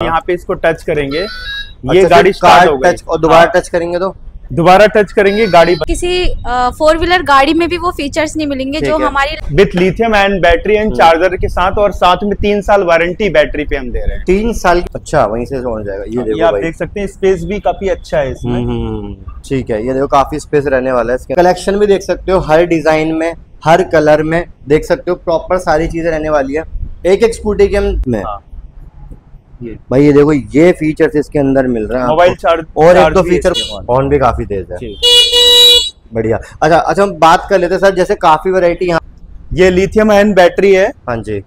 यहाँ पे इसको टच करेंगे। ये अच्छा, गाड़ी स्टार्ट हो गई। टच और दोबारा हाँ, टच करेंगे तो? दोबारा टच करेंगे गाड़ी किसी फोर व्हीलर गाड़ी में भी वो फीचर्स नहीं मिलेंगे जो है। हमारी with lithium and battery and charger के साथ और साथ में तीन साल वारंटी बैटरी पे हम दे रहे हैं। तीन साल की अच्छा वहीं से हो जाएगा। ये ये देखो आप देख सकते हैं स्पेस भी काफ़ी अच्छा है इसमें। हम्म, ठीक है ये देखो काफ़ी स्पेस रहने वाला है इसके। कलेक्शन भी देख सकते हो हर डिज़ाइन में हर कलर में देख सकते हो प्रॉपर सारी चीज़ें रहने वाली है। एक एक स्कूटी के हम में हाँ। भाई ये देखो ये फीचर्स इसके अंदर मिल रहा है मोबाइल चार्ज और एक तो फीचर फ़ोन भी काफ़ी तेज है। बढ़िया। अच्छा अच्छा हम बात कर लेते सर जैसे काफ़ी वैरायटी यहाँ ये लिथियम आयन बैटरी है। हाँ जी।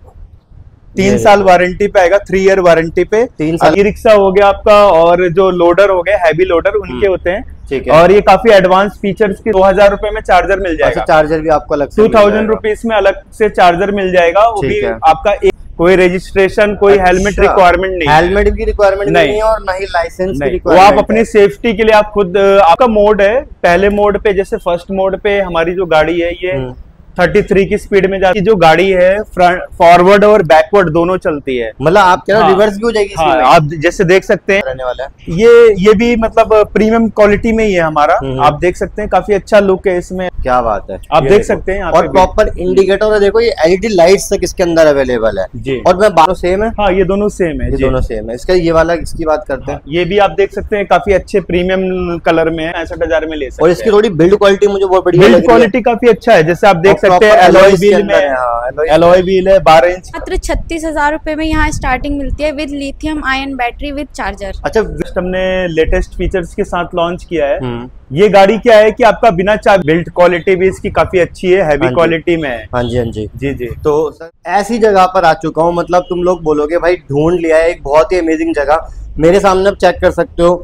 तीन साल वारंटी पे आएगा थ्री ईयर वारंटी पे। तीन साल- ई रिक्शा हो गया आपका और जो लोडर हो गया हैवी लोडर उनके होते हैं। ठीक है। और ये काफ़ी एडवांस फीचर्स के दो हज़ार रूपए में चार्जर मिल अच्छा जाएगा। चार्जर भी आपको अलग टू थाउज़ेंड रुपीज़ में अलग से चार्जर मिल जाएगा वो भी आपका एक कोई रजिस्ट्रेशन कोई हेलमेट अच्छा, रिक्वायरमेंट नहीं हेलमेट की रिक्वायरमेंट नहीं, नहीं। नहीं और ना ही लाइसेंस की वो आप अपनी सेफ्टी के लिए आप खुद आपका मोड है। पहले मोड पे जैसे फ़र्स्ट मोड पे हमारी जो गाड़ी है ये हम्म। 33 की स्पीड में जाती है। जो गाड़ी है फ्रंट फॉरवर्ड और बैकवर्ड दोनों चलती है। मतलब आप रहे हो हाँ। रिवर्स भी हो जाएगी हाँ इसमें आप जैसे देख सकते हैं रहने वाला है। ये ये भी मतलब प्रीमियम क्वालिटी में ही है हमारा। हम्म। आप देख सकते हैं काफ़ी अच्छा लुक है इसमें। क्या बात है। आप देख सकते हैं और प्रॉपर इंडिकेटर देखो ये एलईडी लाइट्स तक इसके अंदर अवेलेबल है। जी। और मैं बात सेम है? हाँ ये दोनों सेम है ये दोनों सेम है। इसका ये वाला इसकी बात करते हैं। ये भी आप देख सकते हैं काफ़ी अच्छे प्रीमियम कलर में है पैंसठ हज़ार में ले सकते और इसकी थोड़ी बिल्ड क्वालिटी मुझे बहुत बढ़िया बिल्ड है। क्वालिटी काफ़ी अच्छा है जैसे आप देख सकते हैं व्हील में। है, हाँ, alloy एलॉय व्हील है। बारह इंच मात्र छत्तीस हज़ार रूपए में यहाँ स्टार्टिंग मिलती है with lithium ion battery with charger अच्छा जस्ट हमने लेटेस्ट फीचर्स के साथ लॉन्च किया है। हम्म, ये गाड़ी क्या है कि आपका बिना चार्ज बिल्ड क्वालिटी भी इसकी काफ़ी अच्छी है हाँ हैवी क्वालिटी में है। हाँ जी हाँ जी। जी जी। तो सर ऐसी जगह पर आ चुका हूँ मतलब तुम लोग बोलोगे भाई ढूंढ लिया है एक बहुत ही अमेजिंग जगह। मेरे सामने आप चेक कर सकते हो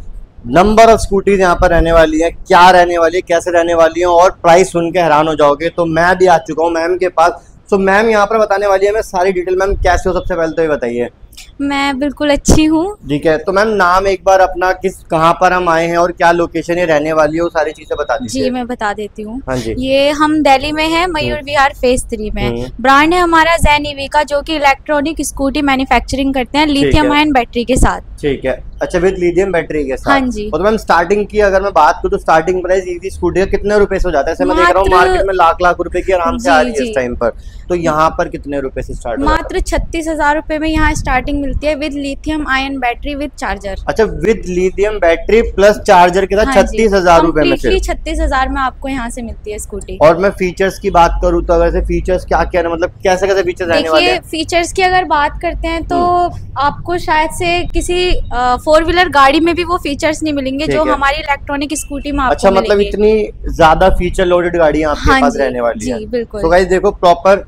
नंबर ऑफ़ स्कूटीज यहाँ पर रहने वाली है, क्या रहने वाली है, कैसे रहने वाली है, और प्राइस सुन के हैरान हो जाओगे तो मैं भी आ चुका हूँ मैम के पास। सो मैम यहाँ पर बताने वाली है, मैं सारी डिटेल मैम कैसे हो सबसे पहले तो ये बताइए। मैं बिल्कुल अच्छी हूँ। ठीक है तो मैम नाम एक बार अपना किस कहाँ पर हम आए हैं और क्या लोकेशन ये रहने वाली है वो सारी चीज़ें बता दीजिए। जी मैं बता देती हूँ। हाँ जी। ये हम दिल्ली में है मयूर विहार फ़ेज़ थ्री में। हम्म। ब्रांड है हमारा जैन ईवी का जो कि इलेक्ट्रॉनिक स्कूटी मैन्युफैक्चरिंग करते हैं लिथियम आयन बैटरी के साथ। ठीक है। अच्छा विद लिथियम बैटरी के साथ। हाँ जी। और तो मैम स्टार्टिंग की अगर मैं बात करूँ तो स्टार्टिंग प्राइस स्कूटी का कितने रुपए से हो जाता है? मैं देख रहा हूँ मार्केट में लाख लाख रुपए की आराम से आ रही है इस टाइम पर। तो यहाँ पर कितने रुपए से स्टार्ट मात्र छत्तीस हज़ार रूपए में यहाँ स्टार्टिंग मिलती है with lithium ion battery with charger अच्छा with lithium battery plus charger के हाँ साथ छत्तीस हज़ार रुपए में छत्तीस हज़ार में आपको यहाँ से मिलती है स्कूटी और मैं फीचर्स की बात करूँ तो अगर फीचर्स क्या क्या है? मतलब कैसे कैसे फीचर्स वाले हैं? फीचर्स की अगर बात करते हैं तो हम्म। आपको शायद से किसी फोर व्हीलर गाड़ी में भी वो फीचर्स नहीं मिलेंगे जो हमारी इलेक्ट्रॉनिक स्कूटी में अच्छा मतलब इतनी ज़्यादा फीचर लोडेड गाड़ियाँ आपके हाँ पास रहने वाली है। बिल्कुल। तो देखो प्रॉपर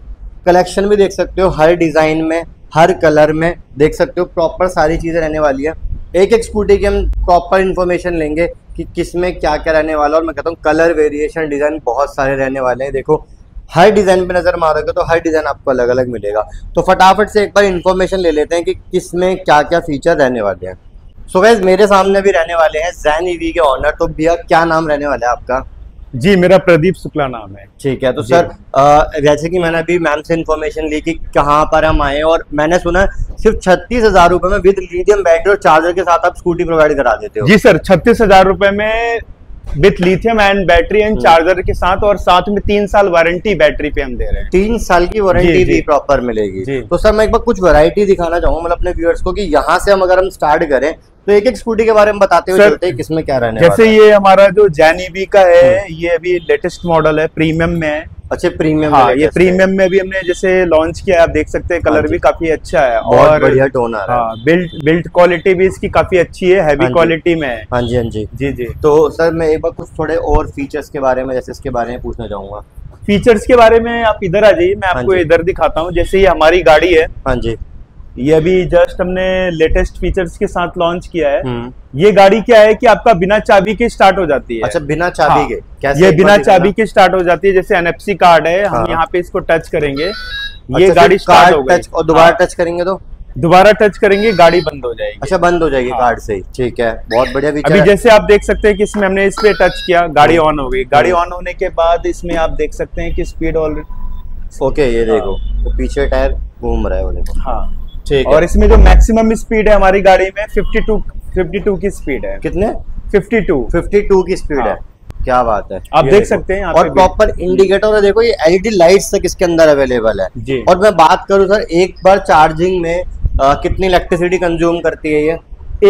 कलेक्शन भी देख सकते हो, हर डिज़ाइन में, हर कलर में देख सकते हो, प्रॉपर सारी चीज़ें रहने वाली है। एक एक स्कूटी की हम प्रॉपर इन्फॉर्मेशन लेंगे कि किसमें क्या क्या रहने वाला और मैं कहता हूँ कलर वेरिएशन डिज़ाइन बहुत सारे रहने वाले हैं। देखो, हर डिज़ाइन पे नज़र मारोगे तो हर डिज़ाइन आपको अलग अलग मिलेगा। तो फटाफट से एक बार इन्फॉर्मेशन ले लेते हैं कि किसमें क्या क्या फीचर रहने वाले हैं। सो गाइस मेरे सामने भी रहने वाले हैं जैन ईवी के ऑनर तो भैया क्या नाम रहने वाला है आपका? जी मेरा प्रदीप शुक्ला नाम है। ठीक है तो सर जैसे कि मैंने अभी मैम से इन्फॉर्मेशन ली कि कहाँ पर हम आए और मैंने सुना सिर्फ़ छत्तीस हज़ार रुपए में विद लीडियम बैटरी और चार्जर के साथ आप स्कूटी प्रोवाइड करा देते हो। जी सर छत्तीस हज़ार रुपए में with lithium and battery and charger के साथ और साथ में तीन साल वारंटी बैटरी पे हम दे रहे हैं। तीन साल की वारंटी भी प्रॉपर मिलेगी। तो सर मैं एक बार कुछ वैरायटी दिखाना चाहूँगा मतलब अपने व्यूअर्स को कि यहाँ से हम अगर हम स्टार्ट करें तो एक एक स्कूटी के बारे में बताते हुए चलते हैं किसमें क्या रहने जैसे ये हमारा जो जैन ईवी का है ये अभी लेटेस्ट मॉडल है प्रीमियम में है। अच्छा प्रीमियम हाँ ये प्रीमियम में भी हमने जैसे लॉन्च किया है आप देख सकते हैं हाँ कलर भी काफ़ी अच्छा है और बढ़िया टोन आ रहा है। हाँ बिल्ड बिल्ड क्वालिटी भी इसकी काफ़ी अच्छी है हाँ हैवी क्वालिटी में है। हाँ जी हाँ जी। जी जी। तो सर मैं एक बार कुछ थोड़े और फीचर्स के बारे में जैसे इसके बारे में पूछना चाहूँगा। फीचर्स के बारे में आप इधर आ जाइए मैं हाँ आपको इधर दिखाता हूँ। जैसे ये हमारी गाड़ी है। हाँ जी। ये अभी जस्ट हमने लेटेस्ट फीचर्स के साथ लॉन्च किया है। हम्म। ये गाड़ी क्या है कि आपका बिना चाबी के स्टार्ट हो जाती है। अच्छा बिना चाबी हाँ, के कैसे? ये बिना चाबी के स्टार्ट हो जाती है जैसे एनएफसी कार्ड है हम हाँ। यहाँ पे इसको टच करेंगे। ये अच्छा, गाड़ी स्टार्ट हो गई। टच और दोबारा हाँ, टच करेंगे तो? दोबारा टच करेंगे गाड़ी बंद हो जाएगी। अच्छा बंद हो जाएगी हाँ। कार्ड से ही। ठीक है बहुत बढ़िया फीचर अभी जैसे आप देख सकते हैं कि इसमें हमने इस पे टच किया गाड़ी ऑन हो गई। गाड़ी ऑन होने के बाद इसमें आप देख सकते हैं कि स्पीड ऑलरेडी ओके ये देखो पीछे टायर घूम रहा है वो देखो। हाँ है। और इसमें जो मैक्सिमम स्पीड है हमारी गाड़ी में 52 52 की स्पीड है। कितने? 52 52 की स्पीड है। हाँ। क्या बात है। आप देख सकते हैं और प्रॉपर इंडिकेटर है देखो ये एलईडी लाइट्स तक इसके अंदर अवेलेबल है। और मैं बात करूँ सर एक बार चार्जिंग में अ, कितनी इलेक्ट्रिसिटी कंज्यूम करती है ये?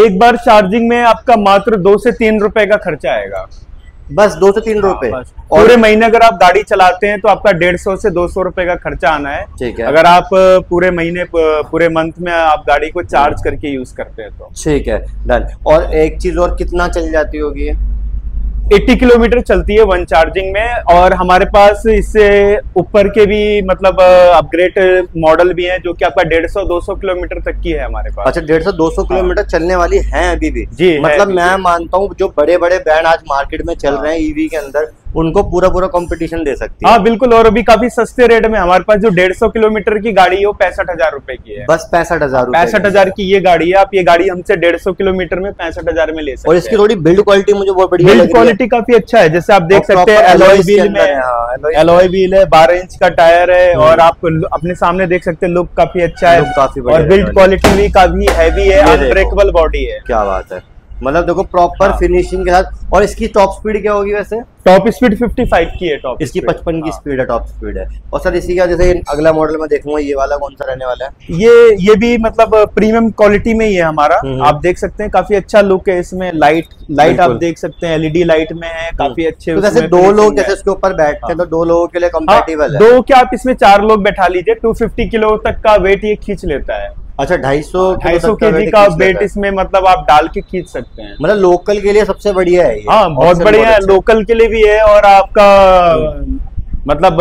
एक बार चार्जिंग में आपका मात्र दो से तीन रुपए का खर्चा आएगा। बस दो से तीन रुपए। हाँ, और पूरे महीने अगर आप गाड़ी चलाते हैं तो आपका डेढ़ सौ से दो सौ रुपए का खर्चा आना है। ठीक है। अगर आप पूरे महीने पूरे मंथ में आप गाड़ी को चार्ज करके यूज़ करते हैं तो। ठीक है डन। और एक चीज़ और कितना चल जाती होगी? 80 किलोमीटर चलती है वन चार्जिंग में और हमारे पास इससे ऊपर के भी मतलब अपग्रेड मॉडल भी हैं जो कि आपका 150 200 किलोमीटर तक की है हमारे पास। अच्छा डेढ़ सौ दो सौ किलोमीटर चलने वाली है अभी भी? हाँ। जी, मतलब मैं मानता हूँ जो बड़े बड़े ब्रांड आज मार्केट में चल हाँ। रहे हैं ईवी के अंदर उनको पूरा पूरा कंपटीशन दे सकती है हाँ। बिल्कुल और अभी काफ़ी सस्ते रेट में हमारे पास जो 150 किलोमीटर की गाड़ी है वो पैंसठ हज़ार रुपए की है। बस पैंसठ हज़ार पैंसठ हज़ार की ये गाड़ी है आप ये गाड़ी हमसे 150 किलोमीटर में पैंसठ हज़ार में ले सकते और इसकी थोड़ी बिल्ड क्वालिटी मुझे बहुत बढ़िया बिल्ड है क्वालिटी काफ़ी अच्छा है जैसे आप देख सकते हैं एलोई एलॉय व्हील है, में हाँ, alloys व्हील है बारह इंच का टायर है हम्म। और आप अपने सामने देख सकते हैं लुक काफ़ी अच्छा है काफ़ी और बिल्ड क्वालिटी भी काफ़ी हैवी है अनब्रेकेबल बॉडी है। क्या बात है। मतलब देखो प्रॉपर हाँ। फिनिशिंग के साथ और इसकी टॉप स्पीड क्या होगी वैसे? टॉप स्पीड 55 की है टॉप इसकी speed। 55 की हाँ। स्पीड है टॉप स्पीड है। और सर इसी का जैसे अगला मॉडल में देखूँगा ये वाला कौन सा रहने वाला है? ये ये भी मतलब प्रीमियम क्वालिटी में ही है हमारा। हम्म। आप देख सकते हैं काफ़ी अच्छा लुक है इसमें लाइट लाइट आप देख सकते हैं एलईडी लाइट में है काफ़ी अच्छे तो जैसे दो लोग जैसे इसके ऊपर बैठते हैं तो दो लोगों के लिए कम्फर्टेबल है। दो क्या आप इसमें चार लोग बैठा लीजिए 250 किलो तक का वेट ये खींच लेता है। अच्छा ढाई सौ ढाई सौ के जी का वेट इसमें मतलब आप डाल के खींच सकते हैं। मतलब लोकल के लिए सबसे बढ़िया है हाँ बहुत बढ़िया है लोकल के लिए भी है और आपका मतलब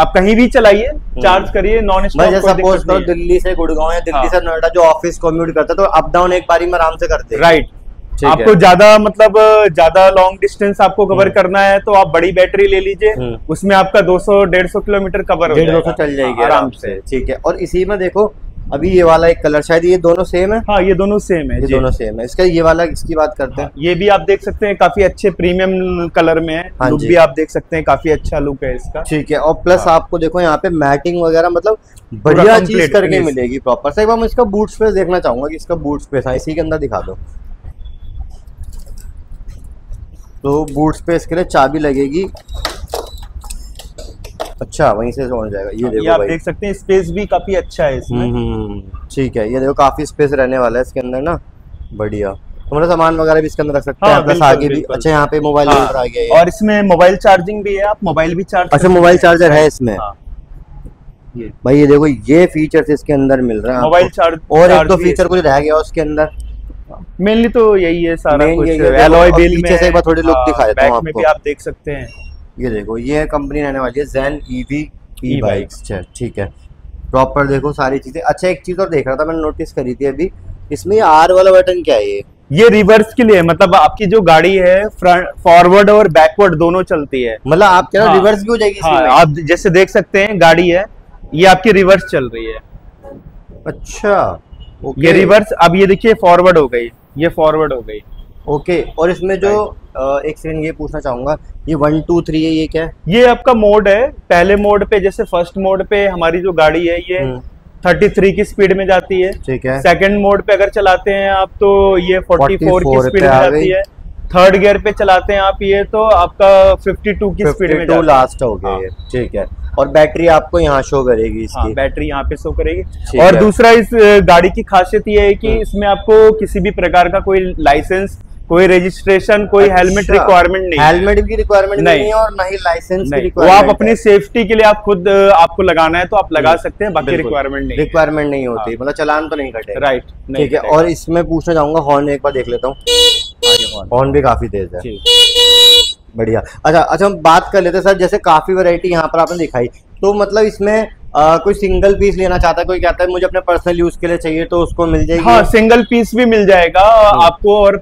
आप कहीं भी चलाइए चार्ज करिए नॉन स्टॉप जैसे सपोज़ करो दिल्ली से गुड़गांव या दिल्ली हाँ। से नोएडा जो ऑफ़िस कम्यूट करता है तो अप डाउन एक बारी में आराम से करते हैं। राइट आपको ज़्यादा मतलब ज़्यादा लॉन्ग डिस्टेंस आपको कवर करना है तो आप बड़ी बैटरी ले लीजिए हम्म। उसमें आपका 200 150 किलोमीटर कवर हो डेढ़ जाएगा। सौ चल जाएगी आराम से ठीक है। और इसी में देखो अभी ये वाला एक कलर शायद ये दोनों सेम है? हाँ ये दोनों सेम है ये दोनों सेम है। इसका ये वाला इसकी बात करते हैं। हाँ, ये भी आप देख सकते हैं काफ़ी अच्छे प्रीमियम कलर में है। हाँ लुक भी आप देख सकते हैं काफ़ी अच्छा लुक है इसका। ठीक है और प्लस हाँ। आपको देखो यहाँ पे मैटिंग वगैरह मतलब बढ़िया चीज़ करके मिलेगी प्रॉपर से एक मैं इसका बूट स्पेस देखना चाहूँगा कि इसका बूट स्पेस है इसी के अंदर दिखा दो। तो बूट स्पेस के लिए चाबी लगेगी। अच्छा वहीं से हो जाएगा। ये ये देखो आप देख सकते हैं स्पेस भी काफ़ी अच्छा है इसमें। हम्म, ठीक है ये देखो काफ़ी स्पेस रहने वाला है इसके अंदर ना। बढ़िया। मतलब सामान वगैरह भी इसके अंदर रख सकते हाँ, हैं प्लस आगे भी। अच्छा यहाँ पे मोबाइल हाँ, आ गया और इसमें मोबाइल चार्जिंग भी है आप मोबाइल भी चार्ज अच्छा मोबाइल चार्जर है। इसमें। हाँ। ये। भाई ये देखो ये फीचर्स इसके अंदर मिल रहा है मोबाइल चार्ज और एक तो फीचर कुछ रह गया उसके अंदर। मेनली तो यही है सारा कुछ। है, एलॉय व्हील में से एक बार थोड़ी हाँ, दिखा देता हूँ बैक में आपको। भी आप देख सकते हैं। ये देखो ये कंपनी रहने वाली है जैन ईवी ई। बाइक्स ठीक है। प्रॉपर देखो सारी चीज़ें। अच्छा एक चीज़ और देख रहा था मैंने नोटिस करी थी अभी। इसमें आर वाला बटन क्या है ये? ये रिवर्स के लिए मतलब आपकी जो गाड़ी है फ्रंट फॉरवर्ड और बैकवर्ड दोनों चलती है। मतलब आप रहे हो हाँ। रिवर्स भी हो जाएगी हाँ इसमें आप जैसे देख सकते हैं गाड़ी है ये आपकी रिवर्स चल रही है। अच्छा ओके ये रिवर्स अब ये देखिए फॉरवर्ड हो गई ये फॉरवर्ड हो गई। ओके और इसमें जो एक सेकंड ये पूछना चाहूँगा ये वन टू थ्री है ये क्या? है ये आपका मोड है पहले मोड पे जैसे फ़र्स्ट मोड पे हमारी जो गाड़ी है ये हम्म। 33 की स्पीड में जाती है। ठीक है। सेकंड मोड पे अगर चलाते हैं आप तो ये 44 की स्पीड में जाती है। थर्ड गियर पे चलाते हैं आप ये तो आपका 52 की स्पीड में 52 जाती है। लास्ट हो गया हाँ। ठीक है। और बैटरी आपको यहाँ शो करेगी इसकी। हाँ बैटरी यहाँ पे शो करेगी। और दूसरा इस गाड़ी की खासियत ये है कि हम्म। इसमें आपको किसी भी प्रकार का कोई लाइसेंस कोई रजिस्ट्रेशन कोई हेलमेट अच्छा, रिक्वायरमेंट नहीं हेलमेट की रिक्वायरमेंट नहीं, नहीं। नहीं है और ना ही लाइसेंस की वो आप अपनी सेफ्टी के लिए आप खुद आपको लगाना है तो आप लगा सकते हैं बाकी रिक्वायरमेंट नहीं रिक्वायरमेंट नहीं होती। हाँ। मतलब चलान तो नहीं कटेगा। राइट ठीक है और इसमें पूछना चाहूँगा हॉर्न एक बार देख लेता हूँ। हॉर्न भी काफ़ी तेज है। बढ़िया। अच्छा अच्छा हम बात कर लेते हैं सर जैसे काफ़ी वैरायटी यहाँ पर आपने दिखाई। तो मतलब इसमें आ, कोई सिंगल पीस लेना चाहता है कोई कहता है मुझे अपने पर्सनल यूज़ के लिए चाहिए तो उसको मिल जाएगी। हाँ सिंगल पीस भी मिल जाएगा आपको और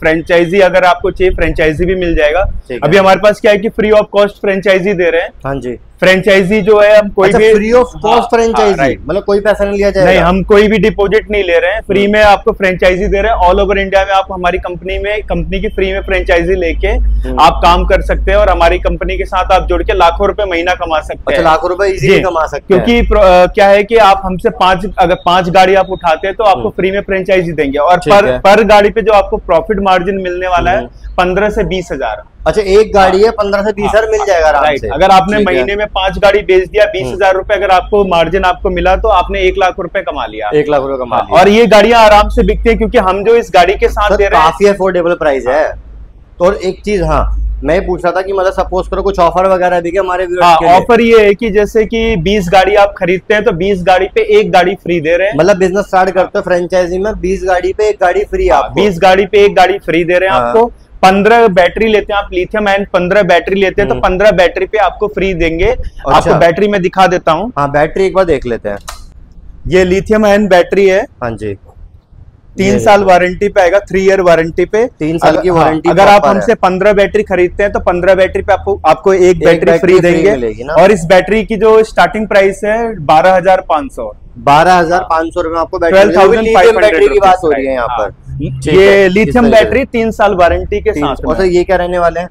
फ्रेंचाइजी अगर आपको चाहिए फ्रेंचाइजी भी मिल जाएगा। अभी हमारे पास क्या है कि फ्री ऑफ़ कॉस्ट फ्रेंचाइजी दे रहे हैं। हाँ जी। फ्रेंचाइजी जो है हम कोई अच्छा भी फ्री ऑफ़ कॉस्ट फ्रेंचाइजी. मतलब कोई पैसा नहीं लिया जाएगा। नहीं हम कोई भी डिपॉजिट नहीं ले रहे हैं। फ्री में आपको फ्रेंचाइजी दे रहे हैं। ऑल ओवर इंडिया में आप हमारी कंपनी में कंपनी की फ्री में फ्रेंचाइजी लेके हम्म। आप काम कर सकते हैं और हमारी कंपनी के साथ आप जुड़ के लाखों रुपए महीना कमा सकते अच्छा हैं। लाखों रुपए इजीली कमा सकते हैं। क्योंकि क्या है कि आप हमसे पाँच अगर पाँच गाड़ी आप उठाते हैं तो आपको फ्री में फ्रेंचाइजी देंगे। और हम्म। पर गाड़ी पे जो आपको प्रॉफिट मार्जिन मिलने वाला है हम्म। पंद्रह से बीस हज़ार। अच्छा एक गाड़ी है पंद्रह से बीस हज़ार मिल जाएगा आराम राइट से। अगर आपने महीने में पाँच गाड़ी बेच दिया बीस हम्म। हज़ार रूपए अगर आपको मार्जिन आपको मिला तो आपने एक लाख रुपए कमा लिया। एक लाख रुपए कमा हाँ, लिया। और ये गाड़ियाँ आराम से बिकती हैं क्योंकि हम जो इस गाड़ी के साथ दे रहे हैं काफ़ी अफोर्डेबल प्राइस है। तो एक चीज़ हाँ मैं पूछ रहा था कि मतलब सपोज़ करो कुछ ऑफ़र वगैरह भी हमारे viewers हाँ? ऑफ़र ये है कि जैसे कि 20 गाड़ी आप खरीदते हैं तो 20 गाड़ी पे एक गाड़ी फ्री दे रहे हैं। मतलब बिज़नेस स्टार्ट करते हो फ्रेंचाइजी में बीस गाड़ी पे एक गाड़ी फ्री आप 20 गाड़ी पे एक गाड़ी फ्री दे रहे हैं हाँ। आपको। पंद्रह बैटरी लेते हैं आप लिथियम आयन पंद्रह बैटरी लेते हैं तो हम्म। पंद्रह बैटरी पे आपको फ्री देंगे। अच्छा। आपको बैटरी में दिखा देता हूँ। हाँ बैटरी एक बार देख लेते हैं। ये लिथियम आयन बैटरी है। हाँ जी। तीन साल वारंटी पे आएगा थ्री ईयर वारंटी पे। तीन साल की वारंटी अगर आप हमसे पंद्रह बैटरी खरीदते हैं तो पंद्रह बैटरी पे आपको आपको एक एक बैटरी बैटरी फ्री देंगे। और इस बैटरी की जो स्टार्टिंग प्राइस है बारह हज़ार पाँच सौ। बारह हज़ार पाँच सौ रुपए में आपको बैटरी ट्वेल्व थाउज़ेंड बैटरी की बात हो रही है यहाँ। पर। ये लिथियम बैटरी तीन साल वारंटी के साथ और ये क्या रहने वाले हैं?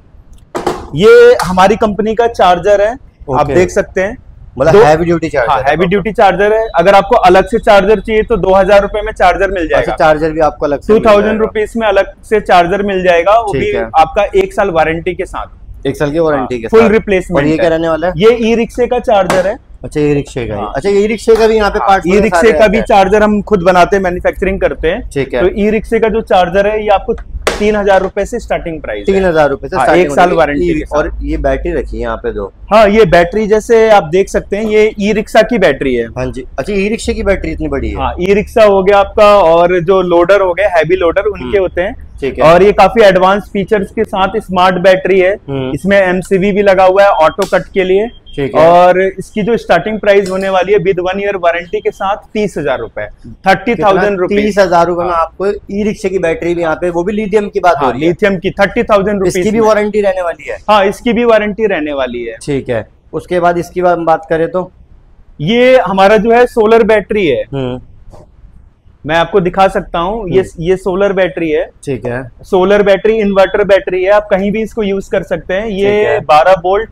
ये हमारी कंपनी का चार्जर है आप देख सकते हैं। मतलब हैवी ड्यूटी चार्जर हाँ हैवी ड्यूटी चार्जर है। अगर आपको अलग से चार्जर चाहिए तो दो हज़ार रूपए में चार्जर मिल अच्छा जाएगा। चार्जर भी आपको अलग से टू थाउज़ेंड रुपीज़ में अलग से चार्जर मिल जाएगा वो भी आपका एक साल वारंटी के साथ। एक साल की वारंटी के फुल। रिप्लेसमेंट ये क्या रहने वाला है? ये ई रिक्शे का चार्जर है। अच्छा ये रिक्शे का हाँ। अच्छा ये रिक्शे का भी यहाँ पे पार्ट ई रिक्शे का भी चार्जर हम खुद बनाते हैं मैन्युफैक्चरिंग करते हैं। ठीक है। तो ई रिक्शे का जो चार्जर है ये आपको तीन हज़ार रुपए से स्टार्टिंग प्राइस तीन हज़ार रुपए से हाँ, एक साल वारंटी। और ये बैटरी रखी है यहाँ पे दो। हाँ ये बैटरी जैसे आप देख सकते हैं ये ई रिक्शा की बैटरी है। हाँ जी। अच्छा ई रिक्शे की बैटरी इतनी बड़ी है। हाँ ई रिक्शा हो गया आपका और जो लोडर हो गया हैवी लोडर उनके हम्म। होते हैं है। और ये काफ़ी एडवांस फीचर्स के साथ स्मार्ट बैटरी है। हम्म। इसमें एमसीवी भी लगा हुआ है ऑटो कट के लिए। ठीक है। और इसकी जो स्टार्टिंग प्राइस होने वाली है विद वन ईयर वारंटी के साथ तीस हज़ार रुपए। थर्टी थाउज़ेंड रुपीज़ तीस हज़ार रुपए में आपको ई रिक्शे की बैटरी भी यहाँ पे वो भी लिथियम की बात हो रही है। लिथियम की थर्टी थाउज़ेंड इसकी भी वारंटी रहने वाली है? हाँ इसकी भी वारंटी रहने वाली है। ठीक है। उसके बाद इसकी बात बात करें तो? ये हमारा जो है सोलर बैटरी है। हम्म। मैं आपको दिखा सकता हूँ ये ये सोलर बैटरी है। ठीक है। सोलर बैटरी इन्वर्टर बैटरी है आप कहीं भी इसको यूज़ कर सकते हैं। ये बारह 12 वोल्ट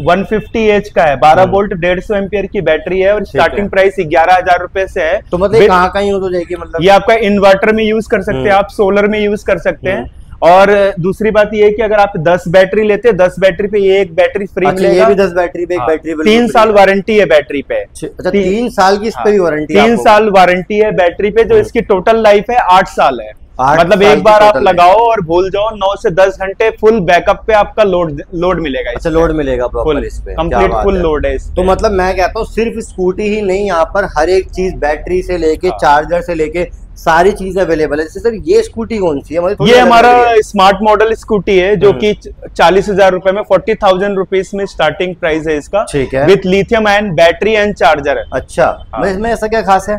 150 एच का है। 12 बोल्ट डेढ़ सौ एम्पियर की बैटरी है और स्टार्टिंग। प्राइस ग्यारह हज़ार रूपए से है। तो मतलब कहाँ का यूज़ हो जाएगी मतलब? ये आपका इन्वर्टर में यूज़ कर सकते हैं हम्म। आप सोलर में यूज़ कर सकते हैं। और दूसरी बात ये है कि अगर आप 10 बैटरी लेते हैं 10 बैटरी पे ये एक बैटरी फ्री अच्छा ये भी दस बैटरी पे एक हाँ, बैटरी तीन साल है। वारंटी है बैटरी पे। अच्छा तीन- तीन साल की इस पे भी वारंटी तीन साल वारंटी है बैटरी पे जो हम्म। इसकी टोटल लाइफ है आठ साल है। मतलब एक बार आप लगाओ और भूल जाओ नौ से दस घंटे फुल बैकअप पे आपका लोड लोड मिलेगा अच्छा लोड मिलेगा प्रॉपर इस पे। कंप्लीट फुल है। लोड है इस तो मतलब मैं कहता हूँ सिर्फ़ स्कूटी ही नहीं यहाँ पर हर एक चीज़ बैटरी से लेके हाँ। चार्जर से लेके सारी चीज़ें अवेलेबल है। जैसे सर ये स्कूटी कौन सी है? ये हमारा स्मार्ट मॉडल स्कूटी है जो हम्म। कि चालीस हज़ार रुपए में फोर्टी थाउज़ेंड रुपीज़ में स्टार्टिंग प्राइस है इसका। ठीक है। With lithium ion battery and charger है। अच्छा हाँ। इसमें ऐसा क्या खास है?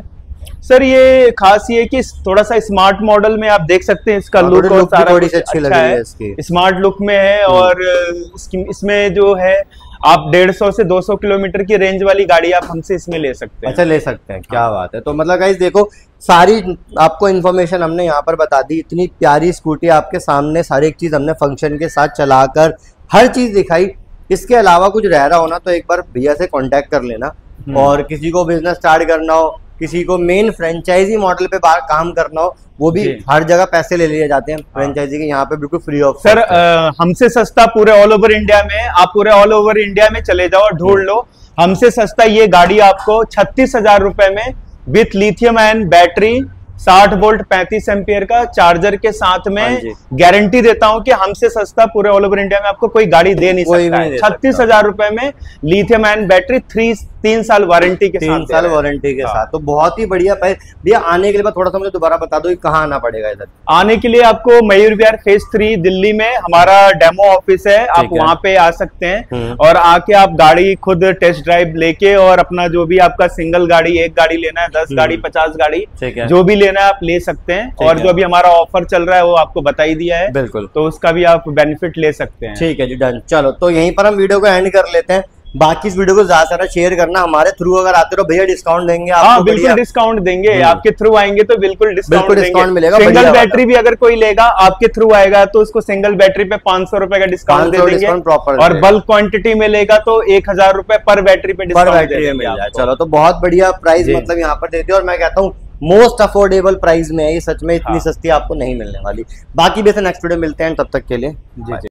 सर ये खास ये है कि थोड़ा सा स्मार्ट मॉडल में आप देख सकते हैं इसका हाँ, लुक थोड़ी और सारा सी अच्छी लग अच्छा रही है है। स्मार्ट लुक में है और इसमें जो है आप 150 से 200 किलोमीटर की रेंज वाली गाड़ी आप हमसे इसमें ले सकते हैं। अच्छा ले सकते हैं। क्या बात है। तो मतलब गाइस देखो सारी आपको इन्फॉर्मेशन हमने यहाँ पर बता दी। इतनी प्यारी स्कूटी आपके सामने सारी एक चीज़ हमने फ़ंक्शन के साथ चलाकर हर चीज़ दिखाई। इसके अलावा कुछ रह रहा होना तो एक बार भैया से कॉन्टेक्ट कर लेना। हम्म। और किसी को बिज़नेस स्टार्ट करना हो किसी को मेन फ्रेंचाइजी मॉडल पे बाहर काम करना हो वो भी हर जगह पैसे ले लिए जाते हैं फ्रेंचाइजी के यहाँ पे बिल्कुल फ्री ऑफ़ सर हमसे सस्ता पूरे ऑल ओवर इंडिया में आप पूरे ऑल ओवर इंडिया में चले जाओ और ढूंढ लो। हमसे सस्ता ये गाड़ी आपको छत्तीस हज़ार रुपए में with lithium ion battery 60 volt 35 ampere का चार्जर के साथ हाँ में गारंटी देता हूँ कि हमसे सस्ता पूरे ऑल ओवर इंडिया में आपको कोई गाड़ी दे नहीं सकता है। छत्तीस हज़ार रुपए में लिथियम आयन बैटरी थ्री तीन साल वारंटी के तीन साथ साल वारंटी के हाँ। साथ। तो बहुत ही बढ़िया भैया आने के लिए थोड़ा सा मुझे दोबारा बता दो कहाँ आना पड़ेगा इधर। आने के लिए आपको मयूर विहार फ़ेज़ थ्री दिल्ली में हमारा डेमो ऑफ़िस है। आप वहाँ पे आ सकते हैं। हम्म। और आके आप गाड़ी खुद टेस्ट ड्राइव लेके और अपना जो भी आपका सिंगल गाड़ी एक गाड़ी लेना है दस हम्म। गाड़ी पचास गाड़ी जो भी लेना है आप ले सकते हैं। और जो अभी हमारा ऑफ़र चल रहा है वो आपको बता ही दिया है। बिल्कुल। तो उसका भी आप बेनिफिट ले सकते हैं। ठीक है जी डन चलो तो यहीं पर हम वीडियो को एंड कर लेते हैं। बाकी इस वीडियो को ज़्यादा से ज़्यादा शेयर करना हमारे थ्रू अगर आते हो भैया डिस्काउंट देंगे हाँ बिल्कुल डिस्काउंट देंगे हम्म। आपके थ्रू आएँगे तो बिल्कुल डिस्काउंट देंगे। मिलेगा, सिंगल बैटरी भी अगर कोई लेगा आपके थ्रू आएगा तो उसको सिंगल बैटरी पे पाँच सौ रुपए का डिस्काउंट दे 500 देंगे। discount और बल्क क्वांटिटी में लेगा तो एक हज़ार रुपए पर बैटरी पे पर डिस्काउंट बैटरी में चलो तो बहुत बढ़िया प्राइस मतलब यहाँ पर देते और मैं कहता हूँ मोस्ट अफोर्डेबल प्राइस में है ये सच में इतनी हाँ। सस्ती आपको नहीं मिलने वाली। बाकी भी नेक्स्ट वीडियो मिलते हैं तब तक के लिए। जी।